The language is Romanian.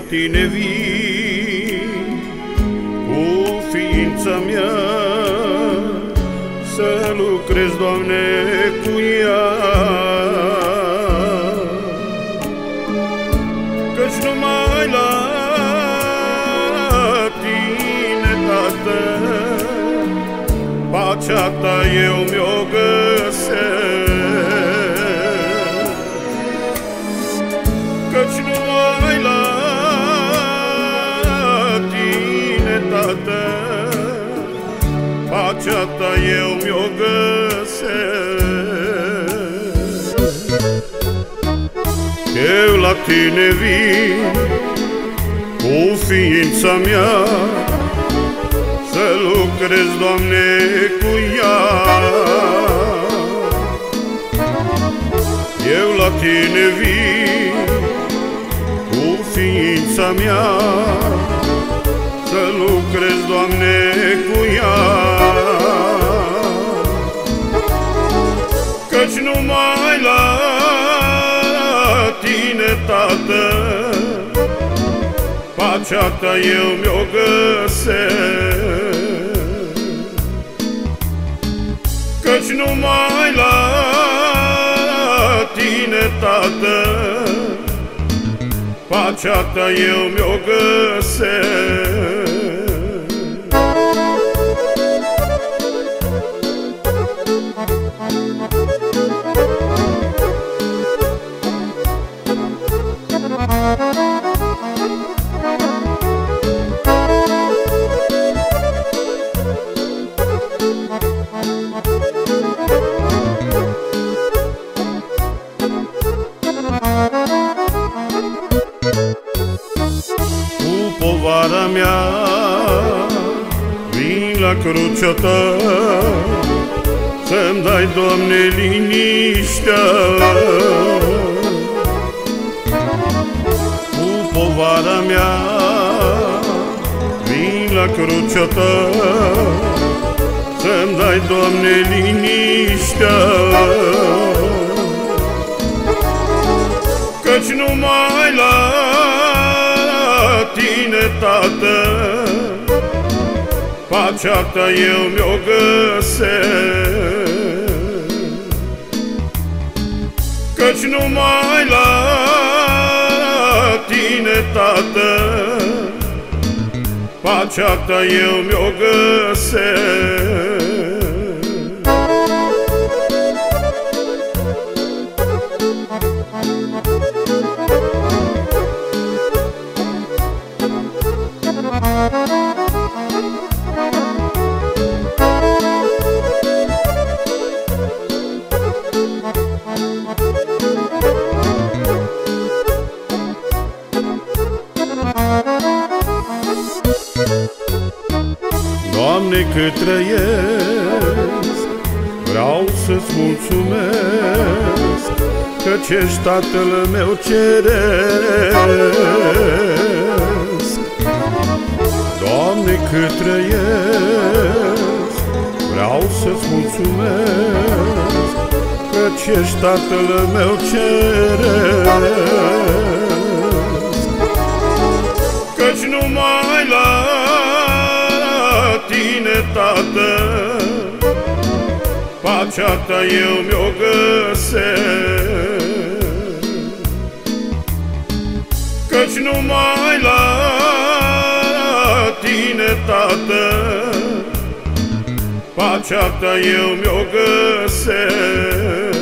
tine vin cu ființa mea să lucrezi, Doamne, cu ea. Căci numai la tine, Tată, pacea ta eu mi-o găsesc. Pacea ta eu mi-o găsesc. Eu la tine vin cu ființa mea Să lucrez, Doamne, cu ea Eu la tine vin ființa mea Să lucrez, Doamne, cu ea. Căci numai la Tine, Tată Pacea Ta eu mi-o găsesc. Căci numai la Tine, Tată Pacea ta eu mi-o găsesc mea Vin la crucea ta. Să-mi dai, Doamne, liniștea. Cu povara mea Vin la crucea ta. Să-mi dai, Doamne, liniștea. Căci numai la tine, Tată. Pacea ta eu mi-o găsesc. Căci numai la tine, Tată Pacea ta eu mi-o găsesc cât trăiesc, vreau să-ți mulțumesc, Căci ești Tatăl meu ceresc. Doamne, cât trăiesc, vreau să-ți mulțumesc, Căci ești Tatăl meu ceresc. Tată, pacea ta eu mi-o găsesc. Căci numai la tine, Tată, pacea ta eu mi-o găsesc.